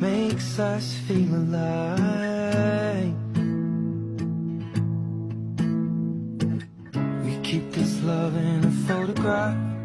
makes us feel alive. We keep this love in a photograph